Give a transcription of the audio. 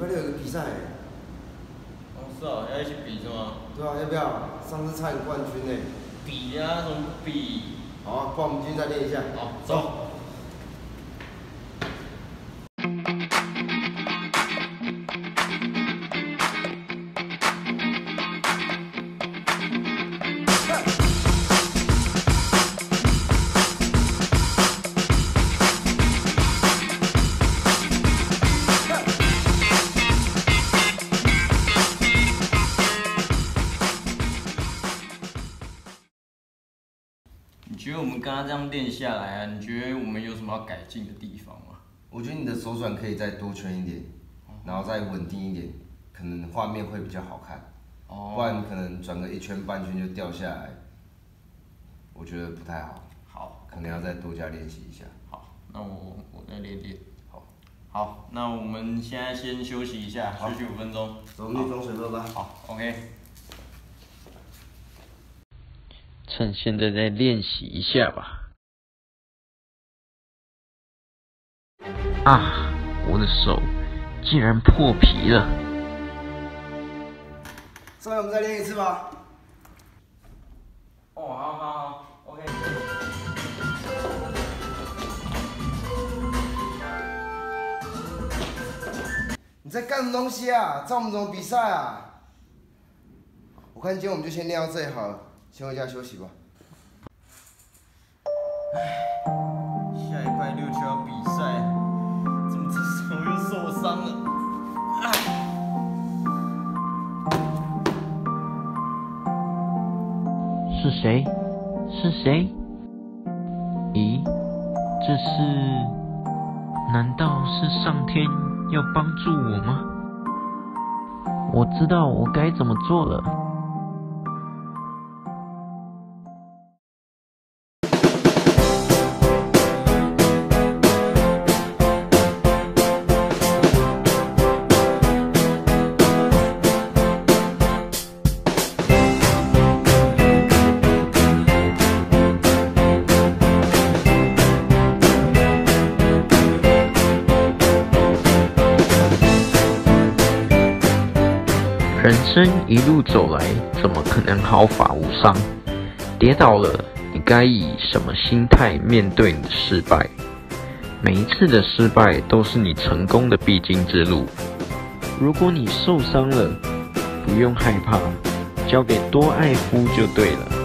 拜六有个比赛，哦，是啊，要一起比是吗？对啊，要不要？上次差点冠军呢。比啊，怎么比？好啊，不然我们今天再练一下。好，走。你觉得我们刚刚这样练下来啊，你觉得我们有什么要改进的地方吗？我觉得你的手转可以再多圈一点，然后再稳定一点，可能画面会比较好看。哦不然可能转个一圈半圈就掉下来，我觉得不太好，好，可能要再多加练习一下。好，那我我再练练。好，好，那我们现在先休息一下，休息五分钟。走，我们去装水喝吧。好，OK。趁现在再练习一下吧。啊，我的手竟然破皮了！上面我们再练一次吧。哦，好好好，OK。你在干什么东西啊？在我们怎么比赛啊？我看今天我们就先练到这里好了，先回家休息吧。下礼拜六就要比赛，怎么这手又受伤了？是谁？是谁？咦，这是？难道是上天要帮助我吗？我知道我该怎么做了。人生一路走来，怎么可能毫发无伤？跌倒了，你该以什么心态面对你的失败？每一次的失败都是你成功的必经之路。如果你受伤了，不用害怕，交给多爱夫就对了。